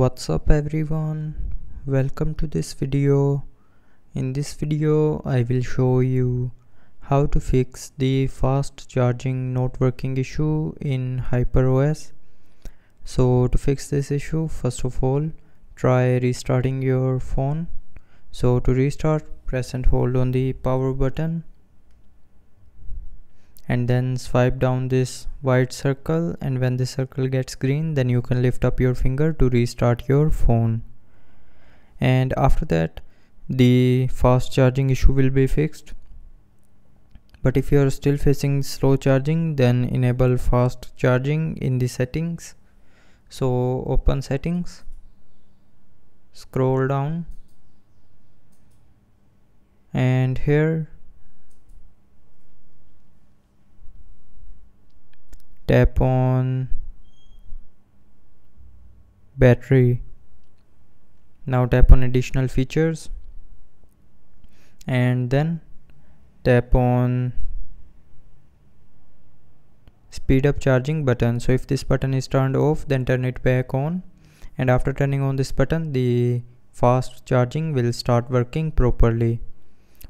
what's up everyone? Welcome to this video. In this video i will show you how to fix the fast charging not working issue in hyperos. So to fix this issue first of all try restarting your phone. So to restart press and hold on the power button and then swipe down this white circle and when the circle gets green then you can lift up your finger to restart your phone. And after that the fast charging issue will be fixed. But if you are still facing slow charging then enable fast charging in the settings. So open settings scroll down and here tap on battery. Now tap on additional features. And then tap on speed up charging button. So if this button is turned off then turn it back on. And after turning on this button the fast charging will start working properly.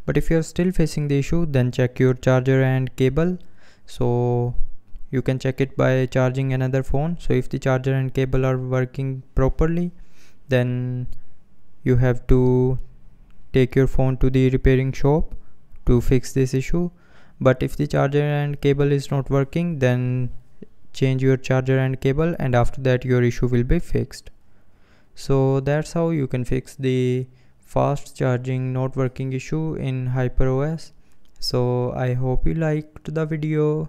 But if you're still facing the issue then check your charger and cable. So you can check it by charging another phone. So if the charger and cable are working properly then you have to take your phone to the repairing shop to fix this issue. But if the charger and cable is not working then change your charger and cable and after that your issue will be fixed. So that's how you can fix the fast charging not working issue in hyperos so i hope you liked the video